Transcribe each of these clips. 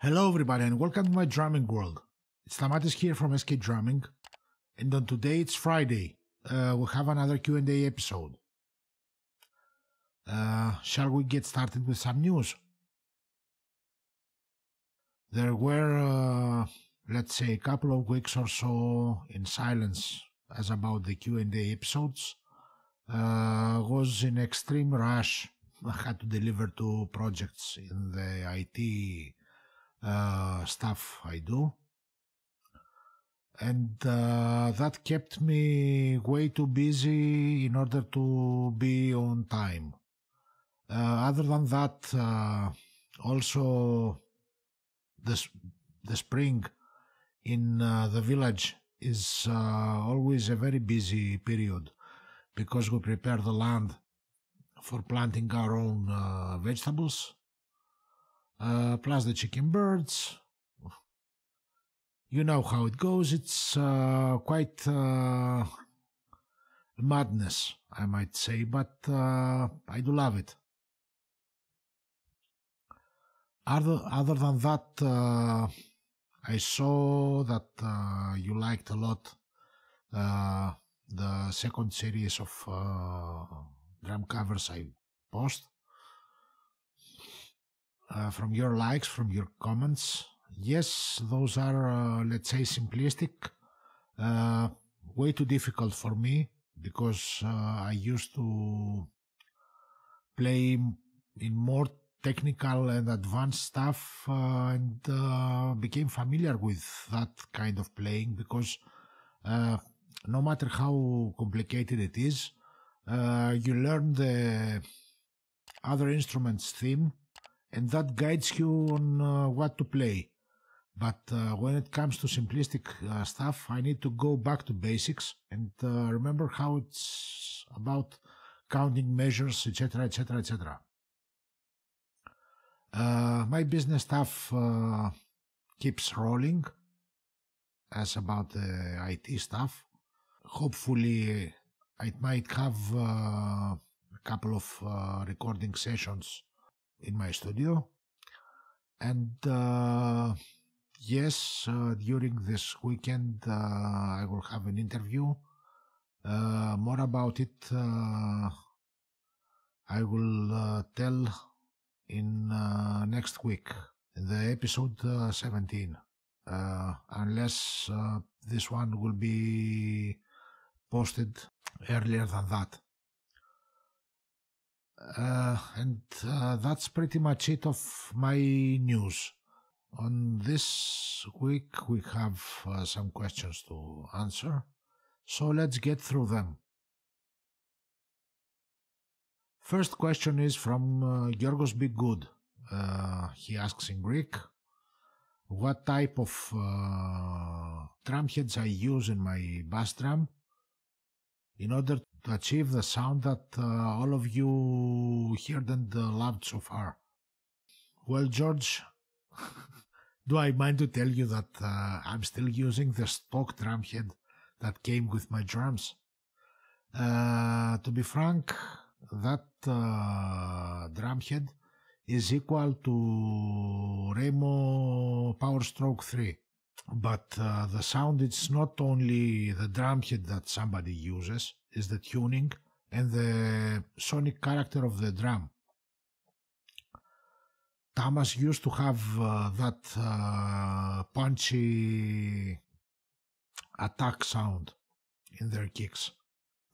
Hello everybody and welcome to my drumming world. It's Stamatis here from SK Drumming and on today it's Friday. Uh, we have another Q&A episode. Uh, shall we get started with some news? There were, uh, let's say, a couple of weeks or so in silence as about the Q&A episodes. Uh, was in extreme rush. I had to deliver two projects in the IT uh, stuff I do. And uh, that kept me way too busy in order to be on time. Uh, other than that, uh, also the, the spring in uh, the village is uh, always a very busy period because we prepare the land for planting our own vegetables uh, plus the chicken birds. You know how it goes. It's uh, quite uh, madness, I might say, but uh, I do love it. Other, other than that, uh, I saw that uh, you liked a lot the second series of drum covers I post uh, from your likes, from your comments. Yes, those are, uh, let's say, simplistic, uh, way too difficult for me because uh, I used to play in more technical and advanced stuff uh, and uh, became familiar with that kind of playing because no matter how complicated it is, you learn the other instruments theme and that guides you on uh, what to play. But uh, when it comes to simplistic uh, stuff, I need to go back to basics and uh, remember how it's about counting measures, etc., etc., etc. my business stuff uh, keeps rolling as about the IT stuff. Hopefully, I might have uh, a couple of recording sessions in my studio. And uh, yes, uh, during this weekend, uh, I will have an interview. Uh, more about it, uh, I will uh, tell in next week, in the episode 17. unless this one will be posted earlier than that. Uh, and uh, that's pretty much it of my news. On this week, we have uh, some questions to answer, so let's get through them. First question is from uh, Good. Uh, he asks in Greek, what type of uh, drum heads I use in my bass drum in order to achieve the sound that uh, all of you heard and uh, loved so far. Well, George, do I mind to tell you that uh, I'm still using the stock drum head that came with my drums? Uh, to be frank, that uh, drum head is equal to Remo Power Stroke 3 but uh, the sound it's not only the drum head that somebody uses is the tuning and the sonic character of the drum Tamas used to have uh, that uh, punchy attack sound in their kicks.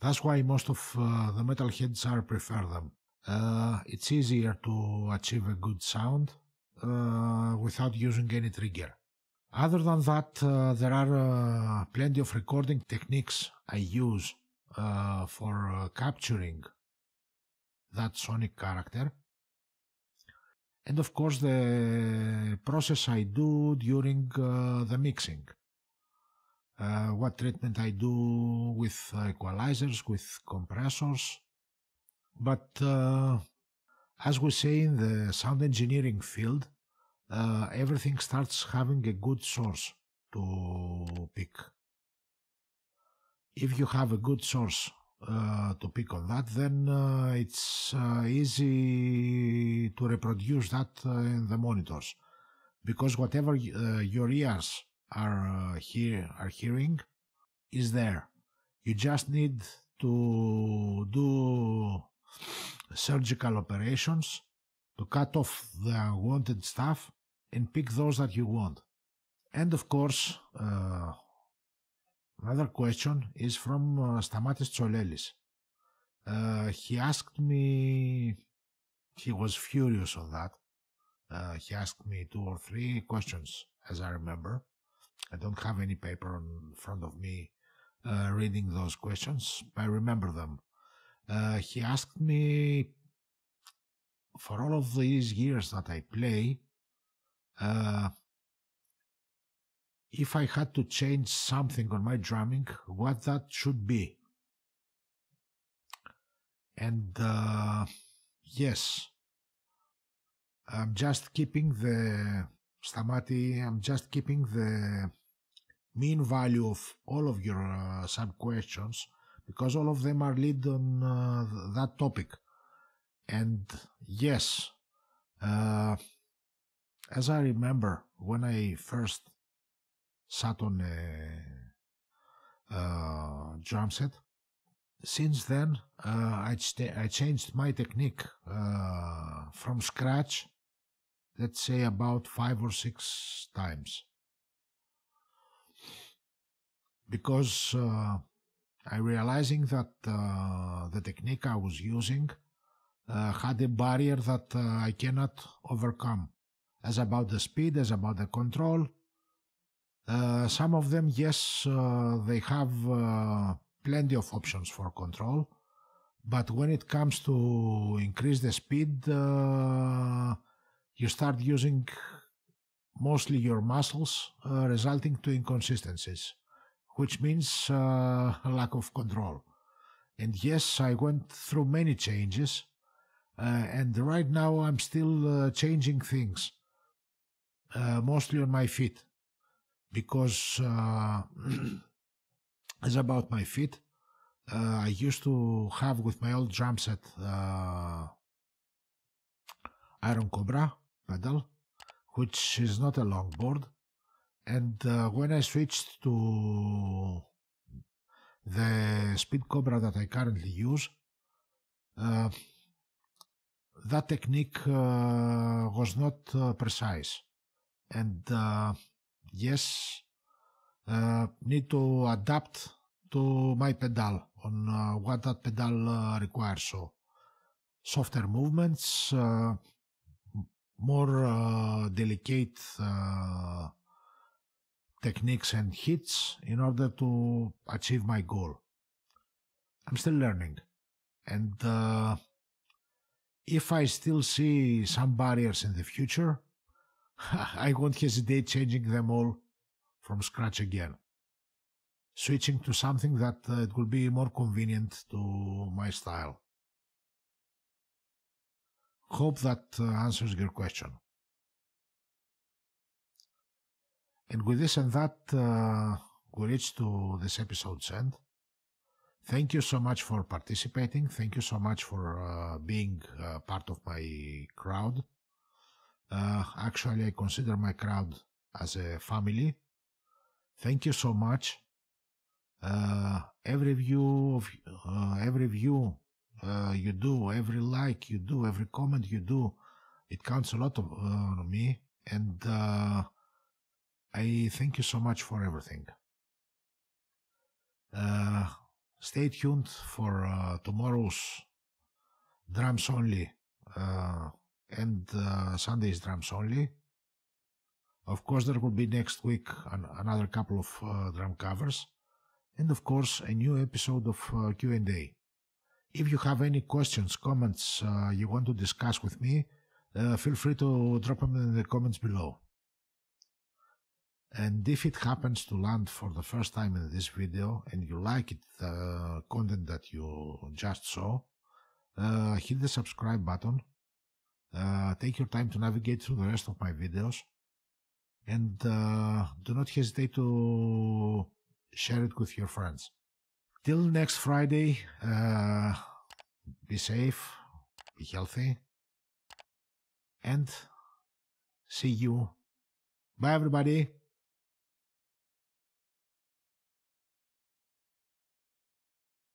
That's why most of uh, the metalheads are prefer them. Uh, it's easier to achieve a good sound uh, without using any trigger. Other than that, uh, there are uh, plenty of recording techniques I use uh, for uh, capturing that sonic character. And of course, the process I do during uh, the mixing. Uh, what treatment I do with equalizers, with compressors. But as we say in the sound engineering field, uh, everything starts having a good source to pick. If you have a good source uh, to pick on that, then uh, it's uh, easy to reproduce that uh, in the monitors because whatever uh, your ears are hear are hearing is there. You just need to do surgical operations to cut off the unwanted stuff and pick those that you want. And of course, uh, another question is from uh, Stamatis Tsolelis. Uh, he asked me, he was furious on that. Uh, he asked me two or three questions, as I remember. I don't have any paper in front of me uh, reading those questions. I remember them. Uh, he asked me for all of these years that I play, uh, if I had to change something on my drumming, what that should be. And uh, yes, I'm just keeping the Stamati, I'm just keeping the mean value of all of your uh, sub questions because all of them are lead on uh, that topic. And yes, uh, as I remember when I first sat on a, drum set, since then uh, I, I, changed my technique uh, from scratch, let's say about five or six times. Because uh, I realizing that uh, the technique I was using uh, had a barrier that uh, I cannot overcome. As about the speed, as about the control. Uh, some of them, yes, uh, they have uh, plenty of options for control. But when it comes to increase the speed, uh, you start using mostly your muscles, resulting to inconsistencies, which means a lack of control. And yes, I went through many changes uh, and right now I'm still uh, changing things, uh, mostly on my feet, because it's about my feet. I used to have with my old drum set Iron Cobra pedal, which is not a longboard. And uh, when I switched to the Speed Cobra that I currently use, uh, that technique uh, was not uh, precise. And uh, yes, uh, need to adapt to my pedal on uh, what that pedal uh, requires. So softer movements, more delicate techniques and hits in order to achieve my goal. I'm still learning. And uh, if I still see some barriers in the future, I won't hesitate changing them all from scratch again. Switching to something that uh, it will be more convenient to my style. Hope that uh, answers your question. And with this and that, uh, we reach to this episode's end. Thank you so much for participating. Thank you so much for uh, being uh, part of my crowd. Uh, actually, I consider my crowd as a family. Thank you so much. Uh, every view of uh, every view uh, you do, every like you do, every comment you do, it counts a lot of, on me. And I thank you so much for everything. Uh, stay tuned for uh, tomorrow's drums only uh, and uh, Sunday's drums only. Of course, there will be next week an another couple of uh, drum covers, and of course, a new episode of uh, Q&A. If you have any questions, comments uh, you want to discuss with me, feel free to drop them in the comments below. And if it happens to land for the first time in this video and you like it, the content that you just saw, uh, hit the subscribe button. Uh, take your time to navigate through the rest of my videos. And uh, do not hesitate to share it with your friends. Till next Friday, uh, be safe, be healthy, and see you Bye, everybody.